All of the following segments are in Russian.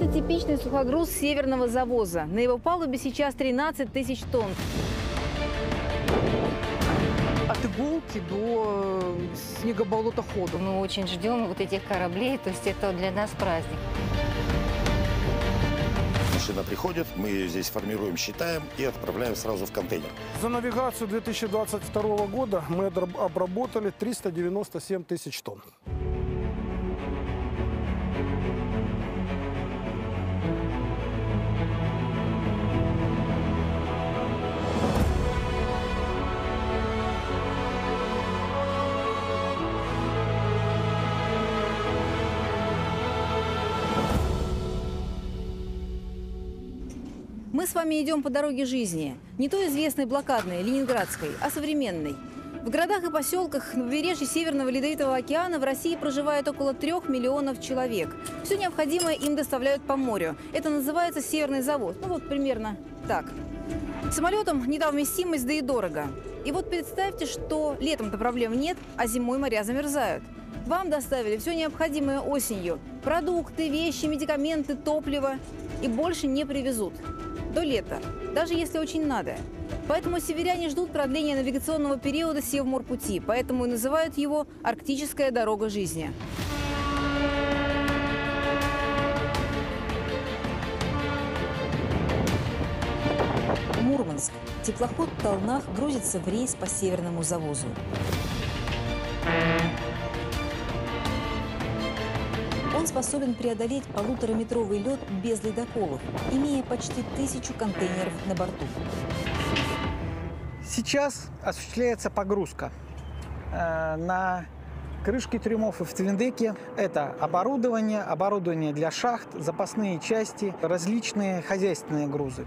Это типичный сухогруз северного завоза. На его палубе сейчас 13 тысяч тонн. От иголки до э, снегоболотохода. Мы очень ждем вот этих кораблей, то есть это для нас праздник. Машина приходит, мы ее здесь формируем, считаем и отправляем сразу в контейнер. За навигацию 2022 года мы обработали 397 тысяч тонн. С вами идем по дороге жизни. Не той известной блокадной, ленинградской, а современной. В городах и поселках на побережье Северного Ледовитого океана в России проживает около трех миллионов человек. Все необходимое им доставляют по морю. Это называется северный завод. Ну вот примерно так. Самолетом не та вместимость, да и дорого. И вот представьте, что летом-то проблем нет, а зимой моря замерзают. Вам доставили все необходимое осенью. Продукты, вещи, медикаменты, топливо. И больше не привезут. До лета. Даже если очень надо. Поэтому северяне ждут продления навигационного периода Севморпути. Поэтому и называют его «Арктическая дорога жизни». Мурманск. Теплоход «Толнах» грузится в рейс по северному завозу. Способен преодолеть полутораметровый лед без ледоколов, имея почти тысячу контейнеров на борту. Сейчас осуществляется погрузка э, на крышки трюмов и в Твиндеке. Это оборудование, оборудование для шахт, запасные части, различные хозяйственные грузы.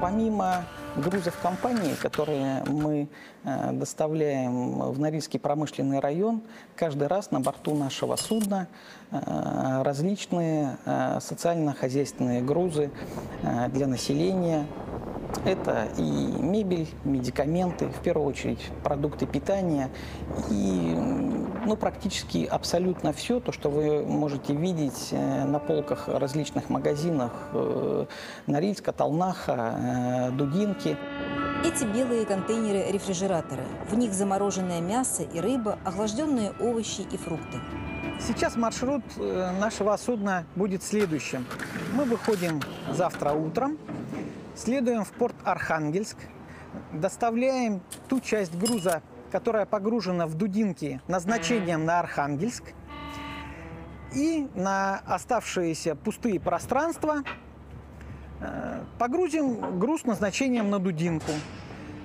Помимо грузов компании, которые мы э, доставляем в Норильский промышленный район, каждый раз на борту нашего судна э, различные э, социально-хозяйственные грузы для населения. Это и мебель, медикаменты, в первую очередь продукты питания и ну, практически абсолютно все то, что вы можете видеть э, на полках различных магазинах э, Норильска, Толнаха, э, Дудинки. Эти белые контейнеры-рефрижераторы. В них замороженное мясо и рыба, охлажденные овощи и фрукты. Сейчас маршрут нашего судна будет следующим. Мы выходим завтра утром, следуем в порт Архангельск, доставляем ту часть груза, которая погружена в дудинки назначением на Архангельск, и на оставшиеся пустые пространства э, погрузим груз назначением на дудинку.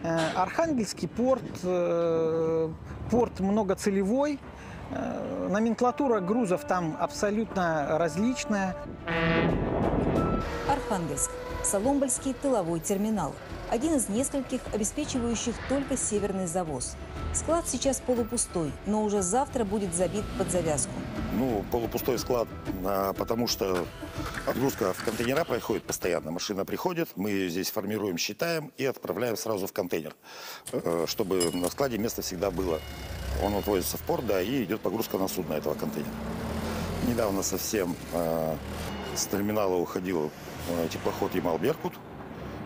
Э, Архангельский порт, э, порт многоцелевой, Номенклатура грузов там абсолютно различная. Архангельск. Соломбольский тыловой терминал. Один из нескольких, обеспечивающих только северный завоз. Склад сейчас полупустой, но уже завтра будет забит под завязку. Ну, полупустой склад, а, потому что отгрузка в контейнера происходит постоянно. Машина приходит, мы ее здесь формируем, считаем и отправляем сразу в контейнер, э, чтобы на складе место всегда было. Он отвозится в порт, да, и идет погрузка на судно этого контейнера. Недавно совсем э, с терминала уходил э, теплоход Ямал-Беркут.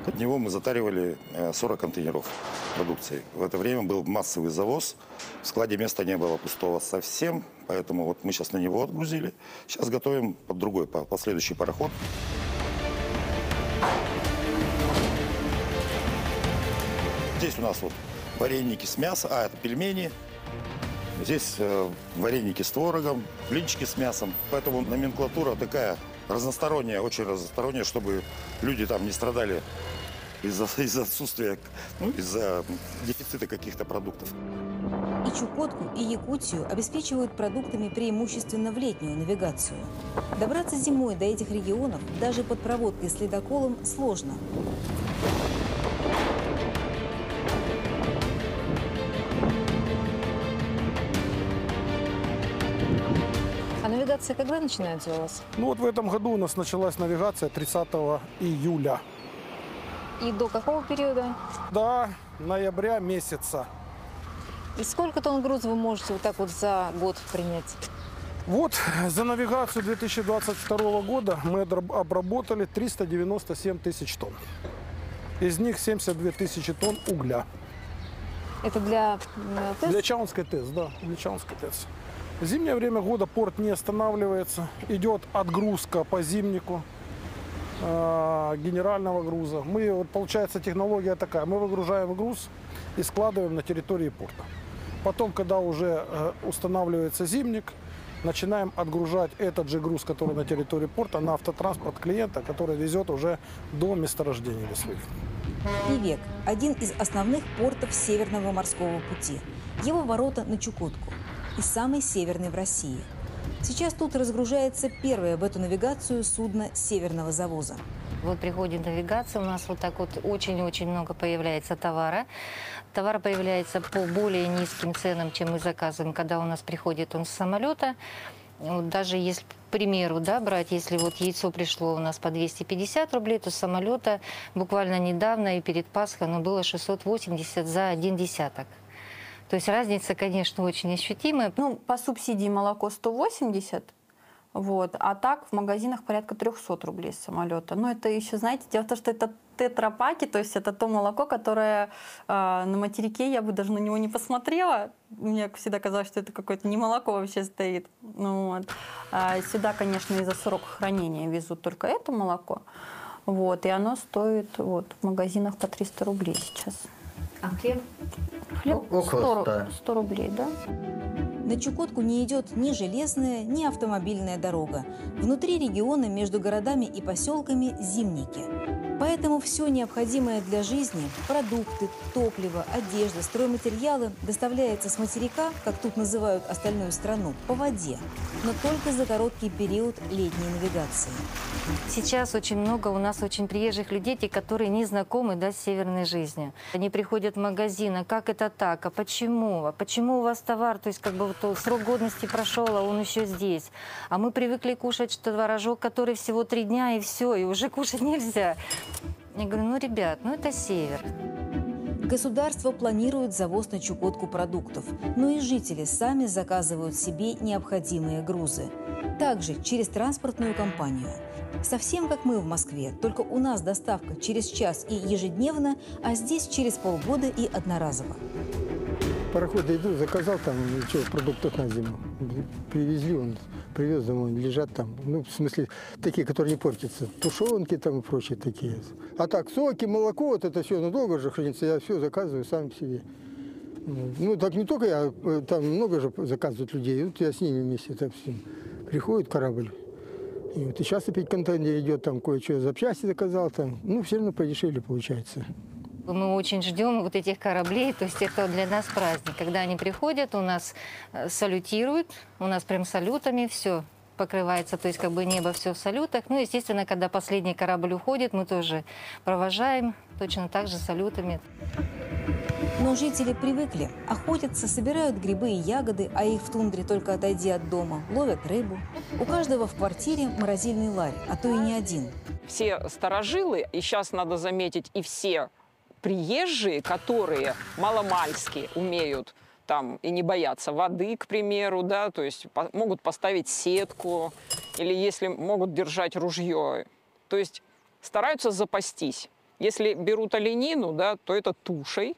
От него мы затаривали э, 40 контейнеров продукции. В это время был массовый завоз. В складе места не было пустого совсем, поэтому вот мы сейчас на него отгрузили. Сейчас готовим под другой, по- последующий пароход. Здесь у нас вот вареники с мясом, а это пельмени. Здесь э, вареники с творогом, блинчики с мясом. Поэтому номенклатура такая разносторонняя, очень разносторонняя, чтобы люди там не страдали из-за из отсутствия, ну, из-за дефицита каких-то продуктов. И Чукотку, и Якутию обеспечивают продуктами преимущественно в летнюю навигацию. Добраться зимой до этих регионов даже под проводкой с ледоколом сложно. Навигация когда начинается у вас? Ну вот в этом году у нас началась навигация 30 июля. И до какого периода? До ноября месяца. И сколько тонн груза вы можете вот так вот за год принять? Вот за навигацию 2022 года мы обработали 397 тысяч тонн. Из них 72 тысячи тонн угля. Это для теста? Для Чаунской ТЭС, да, для Чаунской ТЭС. В зимнее время года порт не останавливается. Идет отгрузка по зимнику э, генерального груза. Мы, вот, получается, технология такая. Мы выгружаем груз и складываем на территории порта. Потом, когда уже э, устанавливается зимник, начинаем отгружать этот же груз, который на территории порта, на автотранспорт клиента, который везет уже до месторождения лесных. Пивек – один из основных портов Северного морского пути. Его ворота на Чукотку и самый северный в России. Сейчас тут разгружается первое в эту навигацию судно северного завоза. Вот приходит навигация, у нас вот так вот очень-очень много появляется товара. Товар появляется по более низким ценам, чем мы заказываем, когда у нас приходит он с самолета. Вот даже если, к примеру, да, брать, если вот яйцо пришло у нас по 250 рублей, то с самолета буквально недавно и перед Пасхой оно было 680 за один десяток. То есть разница, конечно, очень ощутимая. Ну, по субсидии молоко 180, вот, а так в магазинах порядка 300 рублей с самолета. Но это еще, знаете, дело в том, что это тетрапаки, то есть это то молоко, которое э, на материке я бы даже на него не посмотрела. Мне всегда казалось, что это какое-то не молоко вообще стоит. Ну, вот. А сюда, конечно, из-за срока хранения везут только это молоко. Вот, и оно стоит вот, в магазинах по 300 рублей сейчас. А хлеб? Хлеб Около 100, 100. 100 рублей, да? На Чукотку не идет ни железная, ни автомобильная дорога. Внутри региона между городами и поселками зимники. Поэтому все необходимое для жизни – продукты, топливо, одежда, стройматериалы – доставляется с материка, как тут называют остальную страну, по воде, но только за короткий период летней навигации. Сейчас очень много у нас очень приезжих людей, те, которые не знакомы да, с северной жизнью. Они приходят в магазин, а как это так, а почему, а почему у вас товар, то есть как бы вот срок годности прошел, а он еще здесь. А мы привыкли кушать что творожок, который всего три дня и все, и уже кушать нельзя. Я говорю, ну, ребят, ну это север. Государство планирует завоз на Чукотку продуктов, но и жители сами заказывают себе необходимые грузы. Также через транспортную компанию. Совсем как мы в Москве, только у нас доставка через час и ежедневно, а здесь через полгода и одноразово. Пароходы иду, заказал там что, продуктов на зиму. Привезли, он привез домой, лежат там. Ну, в смысле, такие, которые не портятся. Тушенки там и прочие такие. А так, соки, молоко, вот это все, ну, долго же хранится. Я все заказываю сам себе. Ну, так не только я, э, там много же заказывают людей. Вот я с ними вместе там с. Приходит корабль. И вот и сейчас опять контейнер идет, там кое-что запчасти заказал, там. Ну, все равно подешевле получается. Мы очень ждем вот этих кораблей, то есть это для нас праздник. Когда они приходят, у нас э, салютируют, у нас прям салютами все покрывается, то есть как бы небо все в салютах. Ну, естественно, когда последний корабль уходит, мы тоже провожаем точно так же салютами. Но жители привыкли. Охотятся, собирают грибы и ягоды, а их в тундре только отойди от дома. Ловят рыбу. У каждого в квартире морозильный ларь, а то и не один. все старожилы, и сейчас надо заметить, и все приезжие, которые маломальски умеют там и не боятся воды, к примеру, да, то есть по- могут поставить сетку или если могут держать ружье, то есть стараются запастись. Если берут оленину, да, то это тушей.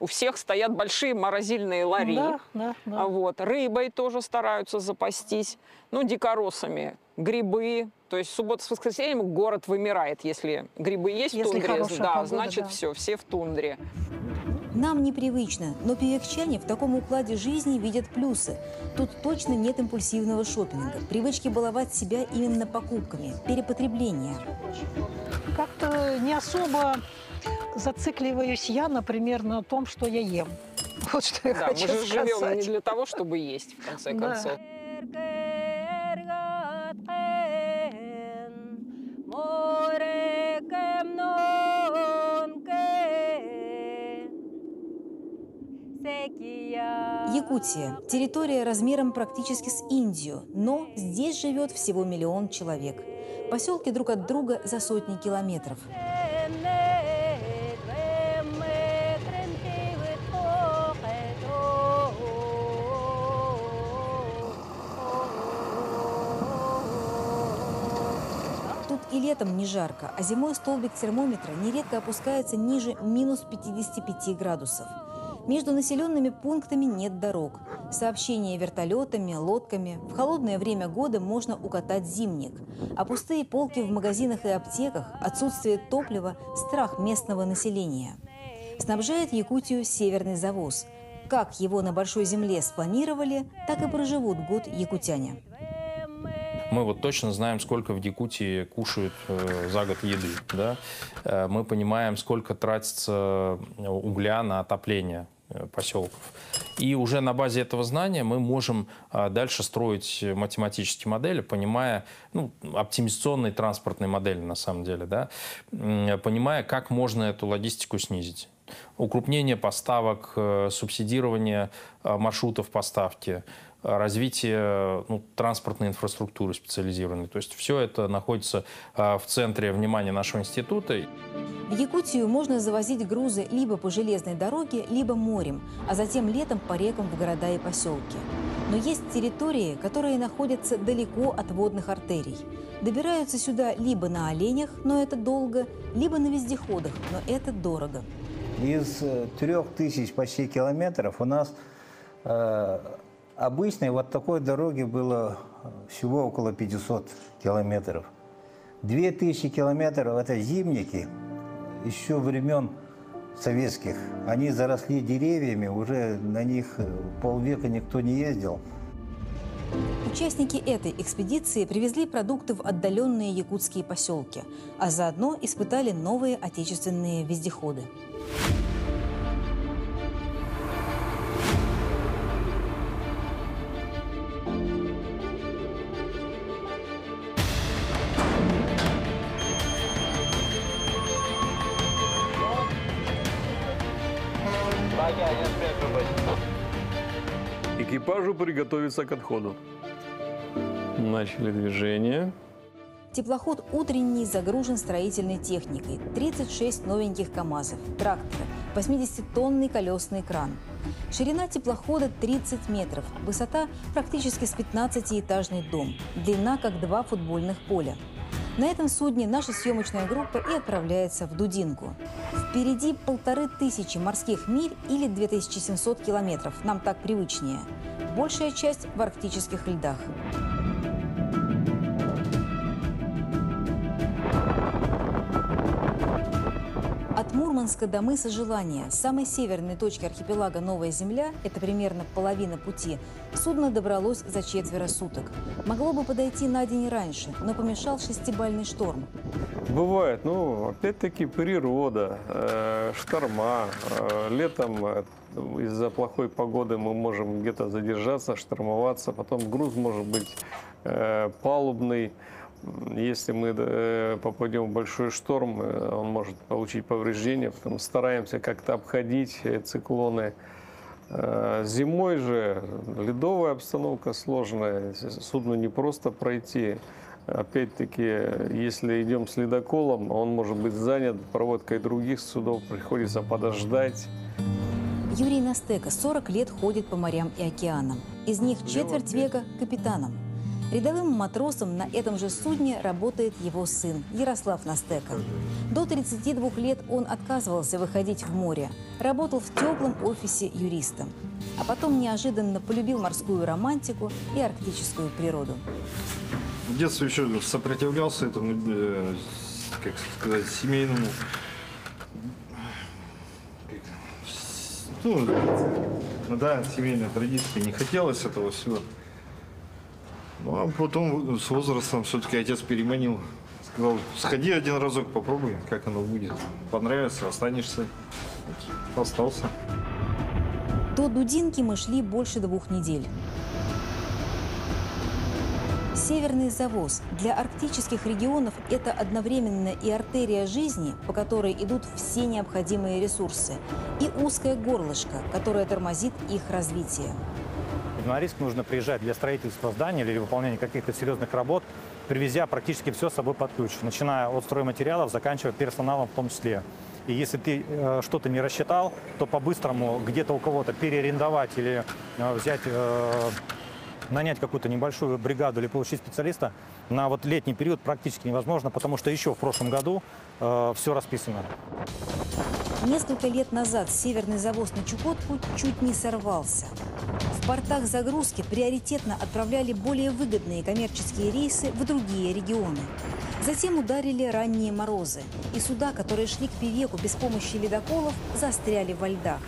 У всех стоят большие морозильные лари. Да, да, да. А вот рыбой тоже стараются запастись. Ну, дикоросами. Грибы. То есть суббота с воскресеньем город вымирает, если грибы есть Если в тундре. да, погода, значит да. все, все в тундре. Нам непривычно, но певекчане в таком укладе жизни видят плюсы. Тут точно нет импульсивного шопинга, привычки баловать себя именно покупками, перепотребления. Как-то не особо зацикливаюсь я, например, на том, что я ем. Вот что я Да, мы хочу же живем не сказать. для того, чтобы есть, в конце Да. Якутия – территория размером практически с Индию, но здесь живет всего миллион человек. Поселки друг от друга за сотни километров. и летом не жарко, а зимой столбик термометра нередко опускается ниже минус 55 градусов. Между населенными пунктами нет дорог. Сообщение вертолетами, лодками. В холодное время года можно укатать зимник. А пустые полки в магазинах и аптеках, отсутствие топлива – страх местного населения. Снабжает Якутию северный завоз. Как его на Большой Земле спланировали, так и проживут год якутяне. Мы вот точно знаем, сколько в Якутии кушают э, за год еды. Да? Э, мы понимаем, сколько тратится угля на отопление э, поселков. И уже на базе этого знания мы можем э, дальше строить математические модели, понимая, ну, оптимизационные транспортные модели на самом деле, да? Понимая, как можно эту логистику снизить укрупнение поставок, э, субсидирование э, маршрутов поставки, э, развитие ну, транспортной инфраструктуры специализированной. То есть все это находится э, в центре внимания нашего института. В Якутию можно завозить грузы либо по железной дороге, либо морем, а затем летом по рекам в города и поселки. Но есть территории, которые находятся далеко от водных артерий. Добираются сюда либо на оленях, но это долго, либо на вездеходах, но это дорого. Из э, трех тысяч почти километров у нас э, обычной вот такой дороги было э, всего около 500 километров. Две тысячи километров – это зимники еще времен советских. Они заросли деревьями, уже на них э, полвека никто не ездил. Участники этой экспедиции привезли продукты в отдаленные якутские поселки, а заодно испытали новые отечественные вездеходы. Приготовиться к отходу. Начали движение. Теплоход «Утренний» загружен строительной техникой. 36 новеньких КАМАЗов, тракторы, 80-тонный колесный кран. Ширина теплохода 30 метров, высота практически с 15-этажный дом, длина как два футбольных поля. На этом судне наша съемочная группа и отправляется в Дудинку. Впереди полторы тысячи морских миль или 2700 километров, нам так привычнее. Большая часть в арктических льдах. Мурманска до мыса Желания, самой северной точки архипелага Новая Земля, это примерно половина пути, судно добралось за четверо суток. Могло бы подойти на день раньше, но помешал шестибальный шторм. Бывает, ну, опять-таки, природа, э, шторма. Э, летом э, из-за плохой погоды мы можем где-то задержаться, штормоваться. Потом груз может быть э, палубный. Если мы э, попадем в большой шторм, э, он может получить повреждения. Поэтому стараемся как-то обходить э, циклоны. Зимой же ледовая обстановка сложная. Судно не просто пройти. Опять-таки, если идем с ледоколом, он может быть занят проводкой других судов, приходится подождать. Юрий Настека 40 лет ходит по морям и океанам. Из них четверть века капитаном. Рядовым матросом на этом же судне работает его сын Ярослав Настека. До 32 лет он отказывался выходить в море, работал в теплом офисе юристом. А потом неожиданно полюбил морскую романтику и арктическую природу. В детстве еще сопротивлялся этому, э, как сказать, семейному. Ну, да, семейная традиция. Не хотелось этого всего. Ну, а потом с возрастом все-таки отец переманил. Сказал, сходи один разок, попробуй, как оно будет. Понравится, останешься. Остался. До Дудинки мы шли больше двух недель. Северный завоз для арктических регионов – это одновременно и артерия жизни, по которой идут все необходимые ресурсы, и узкое горлышко, которое тормозит их развитие. В Норильск нужно приезжать для строительства здания или выполнения каких-то серьезных работ, привезя практически все с собой под ключ, начиная от стройматериалов, заканчивая персоналом в том числе. И если ты э, что-то не рассчитал, то по-быстрому где-то у кого-то переарендовать или э, взять э, нанять какую-то небольшую бригаду или получить специалиста на вот летний период практически невозможно, потому что еще в прошлом году э, все расписано. Несколько лет назад северный завоз на Чукотку чуть не сорвался. В портах загрузки приоритетно отправляли более выгодные коммерческие рейсы в другие регионы. Затем ударили ранние морозы, и суда, которые шли к Певеку без помощи ледоколов, застряли во льдах.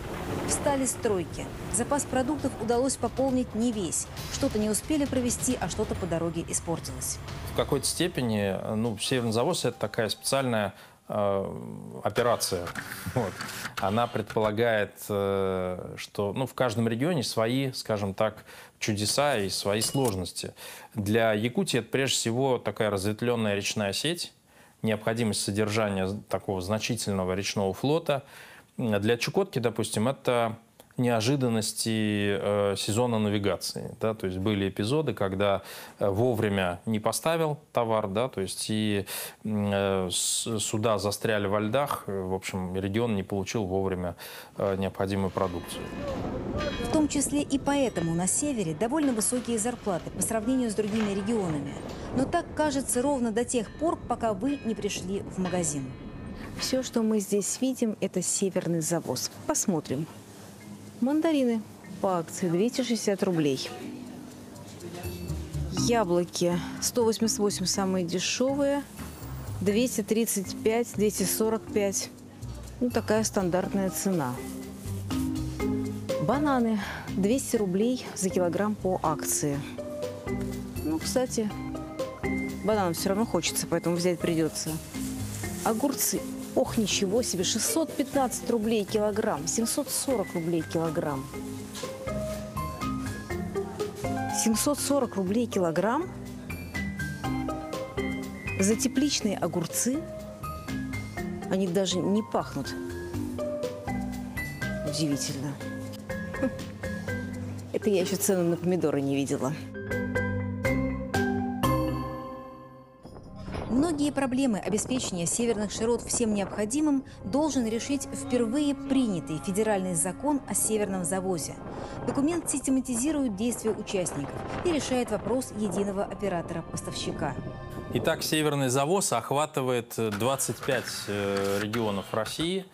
Встали стройки. Запас продуктов удалось пополнить не весь. Что-то не успели провести, а что-то по дороге испортилось. В какой-то степени, ну, Северный завоз – это такая специальная операция. Вот. Она предполагает, э, что ну, в каждом регионе свои, скажем так, чудеса и свои сложности. Для Якутии это прежде всего такая разветвленная речная сеть, необходимость содержания такого значительного речного флота. Для Чукотки, допустим, это неожиданности э, сезона навигации. Да? То есть были эпизоды, когда э, вовремя не поставил товар, да? то есть и э, суда застряли во льдах, в общем, регион не получил вовремя э, необходимую продукцию. В том числе и поэтому на севере довольно высокие зарплаты по сравнению с другими регионами. Но так кажется ровно до тех пор, пока вы не пришли в магазин. Все, что мы здесь видим, это северный завоз. Посмотрим. Мандарины по акции 260 рублей. Яблоки 188 самые дешевые, 235, 245. Ну, такая стандартная цена. Бананы 200 рублей за килограмм по акции. Ну, кстати, бананов все равно хочется, поэтому взять придется. Огурцы Ох, ничего себе, 615 рублей килограмм, 740 рублей килограмм. 740 рублей килограмм за тепличные огурцы. Они даже не пахнут. Удивительно. Это я еще цену на помидоры не видела. Многие проблемы обеспечения северных широт всем необходимым должен решить впервые принятый федеральный закон о северном завозе. Документ систематизирует действия участников и решает вопрос единого оператора-поставщика. Итак, северный завоз охватывает 25 э, регионов России.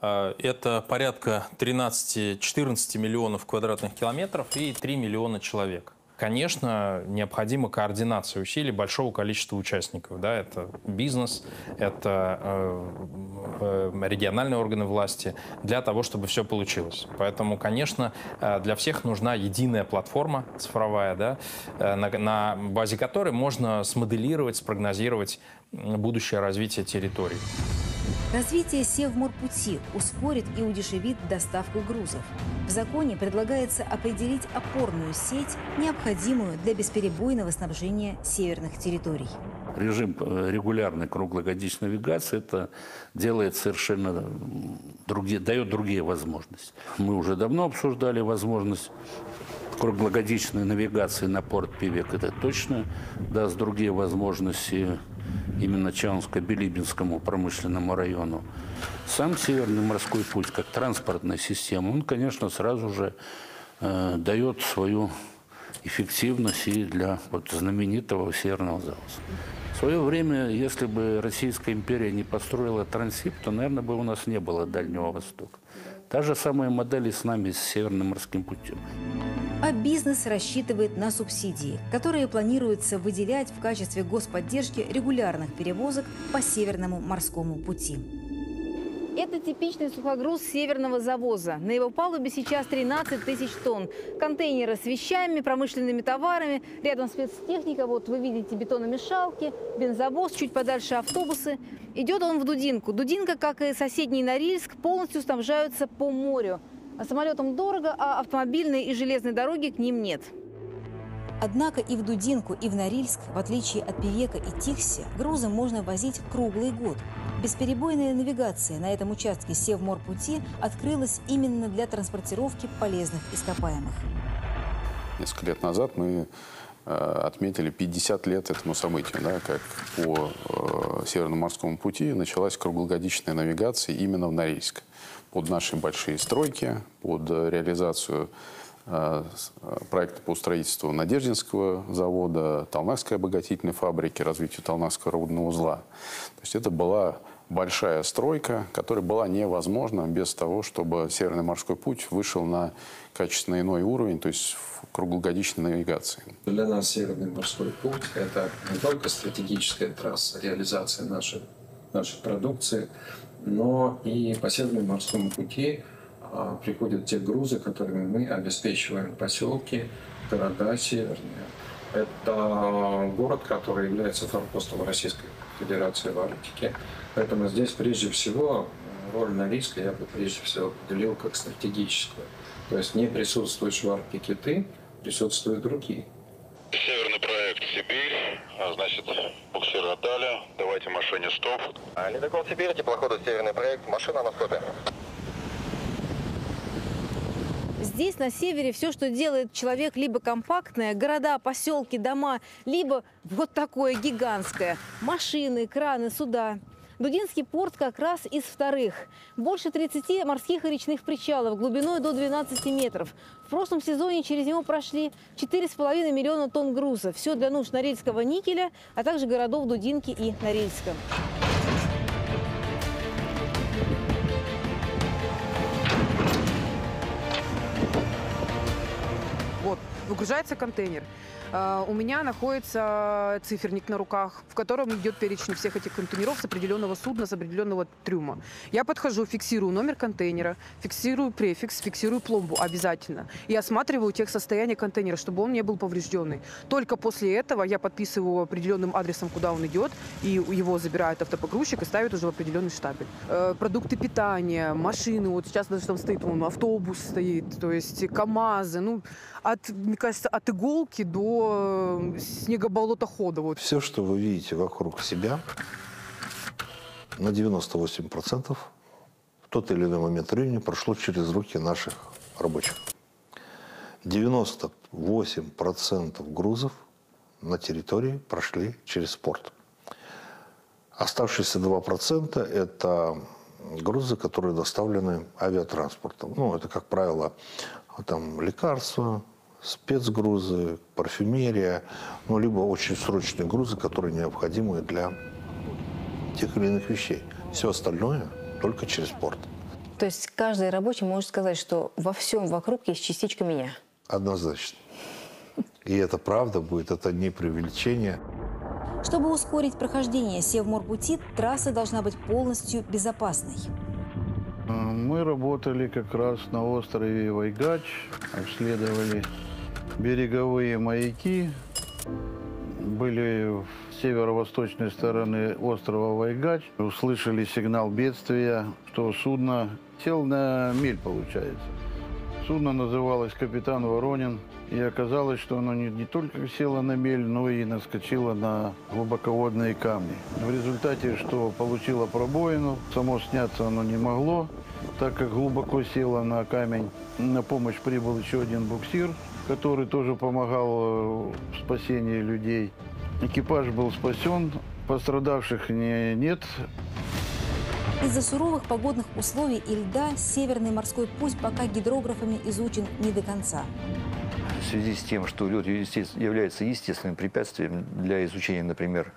Э, это порядка 13-14 миллионов квадратных километров и 3 миллиона человек. Конечно, необходима координация усилий большого количества участников. Да? Это бизнес, это э, э, региональные органы власти, для того, чтобы все получилось. Поэтому, конечно, э, для всех нужна единая платформа цифровая, да? э, на, на базе которой можно смоделировать, спрогнозировать будущее развитие территорий. Развитие Севморпути ускорит и удешевит доставку грузов. В законе предлагается определить опорную сеть, необходимую для бесперебойного снабжения северных территорий. Режим э, регулярной круглогодичной навигации это делает совершенно другие, дает другие возможности. Мы уже давно обсуждали возможность круглогодичной навигации на порт Пивек. Это точно даст другие возможности именно Чаунско-Билибинскому промышленному району. Сам Северный морской путь, как транспортная система, он, конечно, сразу же э, дает свою эффективность и для вот, знаменитого Северного завода. В свое время, если бы Российская империя не построила трансип, то, наверное, бы у нас не было Дальнего Востока. Та же самая модель и с нами, с Северным морским путем. А бизнес рассчитывает на субсидии, которые планируется выделять в качестве господдержки регулярных перевозок по Северному морскому пути. Это типичный сухогруз северного завоза. На его палубе сейчас 13 тысяч тонн. Контейнеры с вещами, промышленными товарами. Рядом спецтехника. Вот вы видите бетономешалки, бензовоз, чуть подальше автобусы. Идет он в Дудинку. Дудинка, как и соседний Норильск, полностью снабжаются по морю. А самолетам дорого, а автомобильной и железной дороги к ним нет. Однако и в Дудинку, и в Норильск, в отличие от Певека и Тихси, грузы можно возить круглый год. Бесперебойная навигация на этом участке Севморпути открылась именно для транспортировки полезных ископаемых. Несколько лет назад мы э, отметили 50 лет этому событию, да, как по э, Северному морскому пути началась круглогодичная навигация именно в Норильск под наши большие стройки, под реализацию э, э, проекты по строительству Надеждинского завода, Талнакской обогатительной фабрики, развитию Талнакского рудного узла. То есть это была большая стройка, которая была невозможна без того, чтобы Северный морской путь вышел на качественно иной уровень, то есть в круглогодичной навигации. Для нас Северный морской путь – это не только стратегическая трасса реализации нашей, нашей продукции, но и по Северному морскому пути приходят те грузы, которыми мы обеспечиваем поселки, города северные. Это город, который является форпостом Российской Федерации в Арктике. Поэтому здесь прежде всего роль Норильска я бы прежде всего определил как стратегическую. То есть не присутствуешь в Арктике ты, присутствуют другие. Северный проект Сибирь, а, значит, буксир отдали, давайте машине стоп. Ледокол Сибирь, теплоходу Северный проект, машина на стопе. Здесь, на севере, все, что делает человек, либо компактное, города, поселки, дома, либо вот такое гигантское. Машины, краны, суда. Дудинский порт как раз из вторых. Больше 30 морских и речных причалов глубиной до 12 метров. В прошлом сезоне через него прошли 4,5 миллиона тонн груза. Все для нужд Норильского никеля, а также городов Дудинки и Норильска. Выгружается контейнер. А, У меня находится циферник на руках, в котором идет перечень всех этих контейнеров с определенного судна, с определенного трюма. Я подхожу, фиксирую номер контейнера, фиксирую префикс, фиксирую пломбу обязательно. И осматриваю техсостояние контейнера, чтобы он не был поврежденный. Только после этого я подписываю определенным адресом, куда он идет, и его забирает автопогрузчик и ставит уже в определенный штабель. Э, Продукты питания, машины, вот сейчас даже там стоит вон, автобус стоит, то есть КАМАЗы, ну, от, кажется, от иголки до э, снегоболотохода. Вот. Все, что вы видите вокруг себя, на 98% в тот или иной момент времени прошло через руки наших рабочих. 98% грузов на территории прошли через порт. Оставшиеся 2% – это грузы, которые доставлены авиатранспортом. Ну, это, как правило, там лекарства, спецгрузы, парфюмерия, ну, либо очень срочные грузы, которые необходимы для тех или иных вещей. Все остальное только через порт. То есть каждый рабочий может сказать, что во всем вокруг есть частичка меня. Однозначно. И это правда будет, это не преувеличение. Чтобы ускорить прохождение Севморпути, трасса должна быть полностью безопасной. Мы работали как раз на острове Вайгач, обследовали береговые маяки, были с северо-восточной стороны острова Вайгач, услышали сигнал бедствия, что судно сел на мель, получается. Судно называлось «Капитан Воронин», и оказалось, что оно не, не только село на мель, но и наскочило на глубоководные камни. В результате, что получило пробоину, само сняться оно не могло, так как глубоко село на камень. На помощь прибыл еще один буксир, который тоже помогал э, в спасении людей. Экипаж был спасен, пострадавших не, нет, Из-за суровых погодных условий и льда Северный морской путь пока гидрографами изучен не до конца. В связи с тем, что лед является естественным препятствием для изучения, например,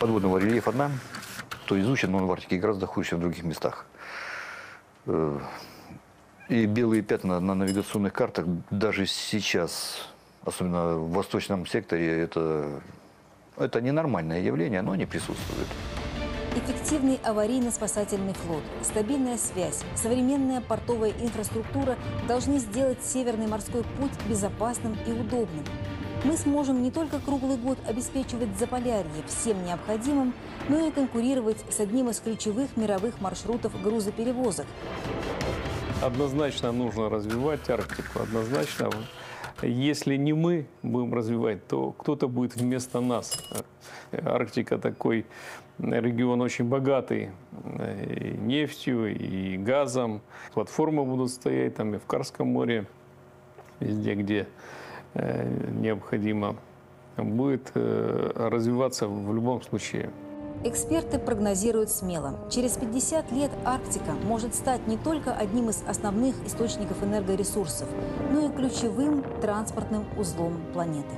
подводного рельефа дна, то изучен он в Арктике гораздо хуже, чем в других местах. И белые пятна на навигационных картах даже сейчас, особенно в восточном секторе, это, это ненормальное явление, но они присутствуют. Эффективный аварийно-спасательный флот, стабильная связь, современная портовая инфраструктура должны сделать Северный морской путь безопасным и удобным. Мы сможем не только круглый год обеспечивать Заполярье всем необходимым, но и конкурировать с одним из ключевых мировых маршрутов грузоперевозок. Однозначно нужно развивать Арктику, однозначно. Если не мы будем развивать, то кто-то будет вместо нас. Арктика такой регион очень богатый э, и нефтью, и газом. Платформы будут стоять там и в Карском море, везде, где э, необходимо. Будет э, развиваться в любом случае. Эксперты прогнозируют смело. Через 50 лет Арктика может стать не только одним из основных источников энергоресурсов, но и ключевым транспортным узлом планеты.